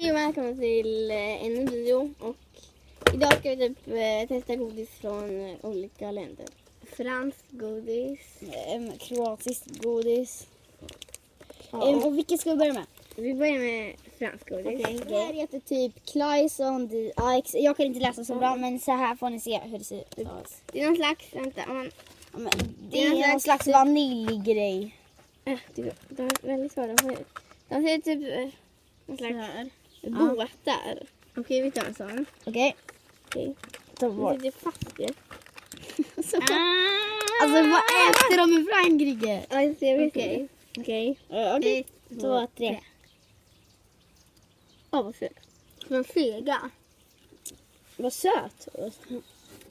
Hej och välkomna till eh, en ny video och idag ska vi typ eh, testa godis från eh, olika länder. Fransk godis. Ehm, kroatiskt godis. Ja, Ehm, och vilket ska vi börja med? vi börjar med fransk godis. Det här heter typ Clayson. di- Ja, ex- jag kan inte läsa så bra men så här får ni se hur det ser ut. Det är någon slags, vänta, man, Ja, men Det är någon slags- slags vaniljgrej. äh, det, de är väldigt svåra att få ut. De ser typ någon slags Båtar. Okej, vi tar en sån. Okej. Okej. Ta bort. sitter fast ju. Alltså vad äter de i Frankrike? Jag vet Okej. inte. Okej. Okej. Ett, Två, tre. Åh, vad fult. Är fega. Vad söt.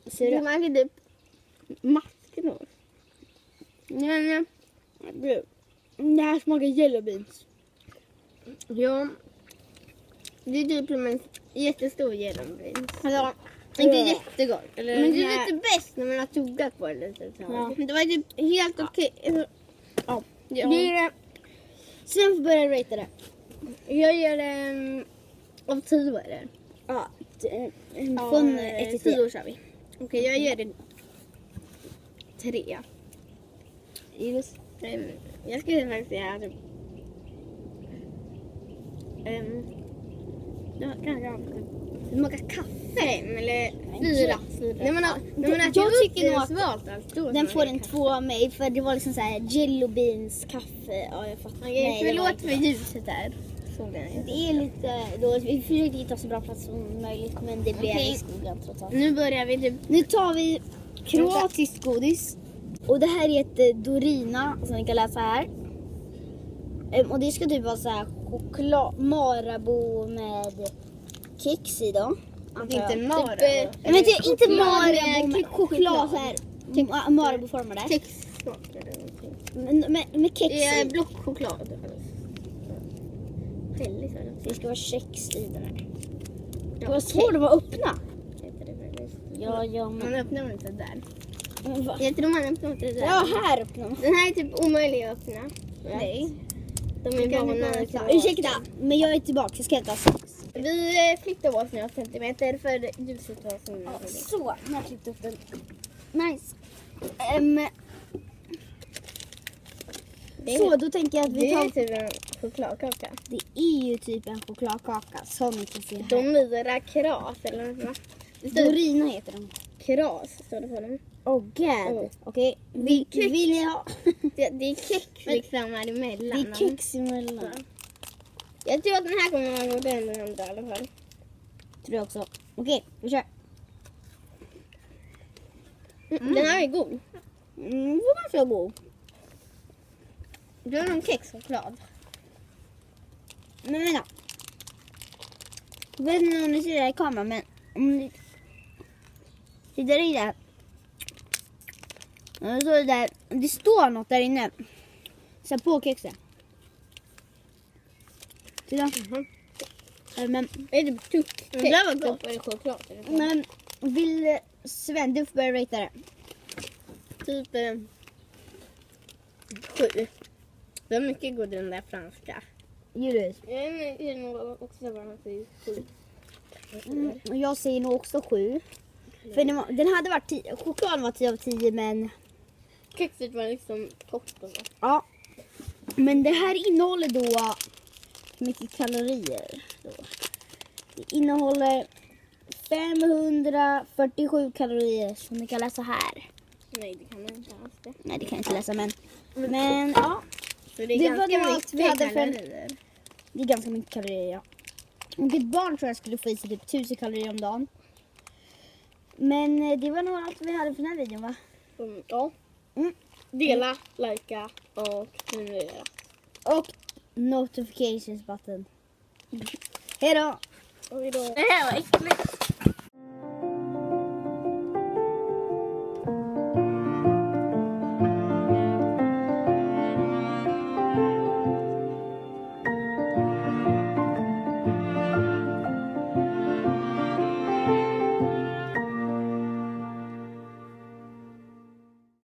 Ser Det du? smakar typ maskros. Men eh, Du, Det här smakar yellow beans. ja, det är typ som en jättestor genombryn. Alltså, Inte jättegott. Eller men det är lite bäst när man har tuggat på det lite ett. Ja. Det var typ helt okej. Ja. Ja. Det sen får vi börja rata det. Jag gör en av tio är det? Ja, från eh, 1 till tio 10. år kör vi. Okej, jag ger det tre. Iris. Um, jag skulle faktiskt säga typ... Um, ja, kanske Det smakar kaffe. fem eller fyra. fyra. När man har, när man Jag tycker nog att svalt allt, Den får en två av mig för det var liksom så här jello beans, kaffe. Ja, jag fattar. Okej, Nej, förlåt för ljuset där. Det är lite dåligt. Vi försökte hitta så bra plats som möjligt men det blev Okej. i skogen trots allt. Nu börjar vi typ... Nu tar vi kroatiskt godis. Och det här heter Dorina som ni kan läsa här. Ehm, Och det ska typ vara så här choklad, Marabou med kex i då. Inte Marabou. Typ, eh, men inte, inte Marabou med choklad så här. Ma- Marabou-formade. Med, med kex i. blockchoklad. Väldigt så. Det ska vara kex i den här. Det Ja, var svårt att vara öppna. Ja, ja, Man men... öppnar väl inte där. Jag tror man öppnar inte där. Ja, här öppnar man. Den här är typ omöjlig att öppna. Nej. De är ta- ha- Ursäkta, men jag är tillbaka. Jag ska hämta sex. Vi flyttar oss några centimeter för ljuset var som Ja, så, nu har jag klippt upp den. Nice. Är- så, då tänker jag att vi Det är tar... typ en chokladkaka. Det är ju typ en chokladkaka som ni kan se här. Domira kras eller något står Dorina heter den. kras står det på dem. Oh god. Oh. Okej, vill, kex. vill ni ha? Det, det är kex liksom här emellan. det är kex emellan. Jag tror att den här kommer vara godare än den andra i alla fall. Tror jag också. Okej, vi kör. Mm. Den här är god. Mm, var ganska god. Du har någon kexchoklad. Men vänta. Jag vet inte om ni ser det här i kameran men om ni tittar i det. Så är det, där. det står något där inne. Så på kexet. Titta. Eh, Men, Det är typ tupp. Det Det där var gott. choklad. men vill Sven, du får börja ratea det. Typ eh, sju. Det var mycket godare än den där franska. Julius. Jag är nog också bara sju. Mm, och jag säger nog också sju. För den, var, den hade varit tio, chokladen var 10 av 10 men Kexet var liksom så. Ja. Men det här innehåller då mycket kalorier. Då. Det innehåller 547 kalorier som ni kan läsa här. Nej, det kan man inte alls det. Nej, det kan jag inte läsa men. Men ja, Så det är Det var ganska mycket vi hade för- kalorier. det är ganska mycket kalorier ja. Och ett barn tror jag skulle få i sig typ 1000 kalorier om dagen. Men eh, det var nog allt vi hade för den här videon va? Mm, ja. Mm. Dela, likea och prenumerera. Och notifications button. Hej då! Det här var äckligt.